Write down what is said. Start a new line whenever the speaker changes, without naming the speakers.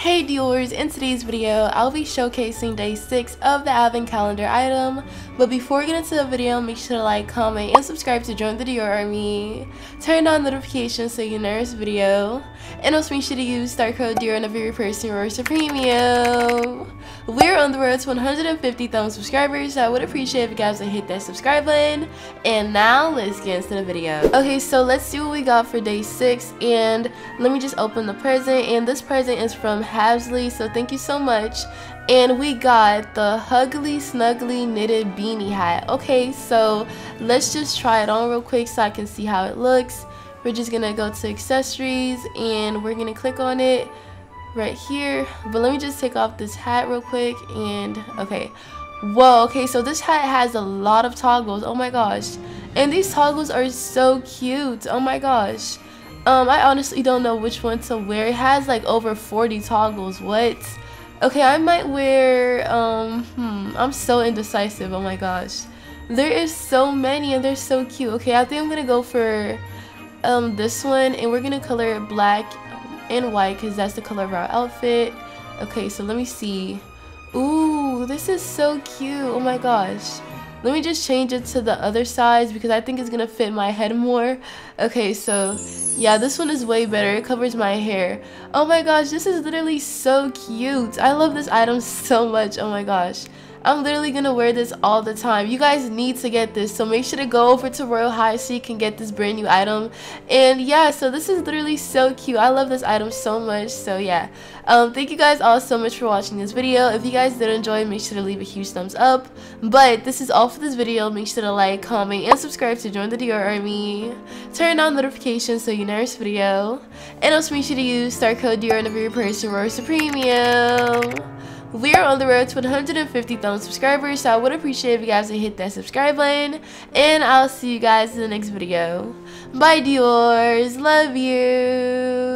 Hey Diors, in today's video, I'll be showcasing day 6 of the advent calendar item. But before we get into the video, make sure to like, comment, and subscribe to join the Dior army. Turn on notifications so you a video. And also make sure to use star code Dior in every person or Premium. We're on the road to 150,000 subscribers, so I would appreciate if you guys would hit that subscribe button. And now, let's get into the video. Okay, so let's see what we got for day 6. And let me just open the present. And this present is from Hasley, so thank you so much. And we got the Huggly Snuggly Knitted Beanie Hat. Okay, so let's just try it on real quick so I can see how it looks. We're just gonna go to accessories and we're gonna click on it right here. But let me just take off this hat real quick and okay. Whoa, okay, so this hat has a lot of toggles. Oh my gosh. And these toggles are so cute. Oh my gosh. Um, I honestly don't know which one to wear. It has like over 40 toggles. What? Okay, I might wear, um, hmm, I'm so indecisive. Oh my gosh. There is so many and they're so cute. Okay, I think I'm gonna go for um, this one and we're gonna color it black and white because that's the color of our outfit. Okay, so let me see. Ooh, this is so cute. Oh my gosh. Let me just change it to the other size because I think it's to fit my head more. Okay, so yeah, this one is way better. It covers my hair. Oh my gosh, this is literally so cute. I love this item so much. Oh my gosh. I'm literally gonna wear this all the time. You guys need to get this, so make sure to go over to Royale High so you can get this brand new item. And yeah, so this is literally so cute. I love this item so much. So yeah, um, thank you guys all so much for watching this video. If you guys did enjoy, make sure to leave a huge thumbs up. But this is all for this video. Make sure to like, comment, and subscribe to join the Dior Army. Turn on notifications so you never miss video. And also make sure to use star code Dior whenever you purchase your Premium. We are on the road to 150,000 subscribers, so I would appreciate if you guys would hit that subscribe button. And I'll see you guys in the next video. Bye, Diors. Love you.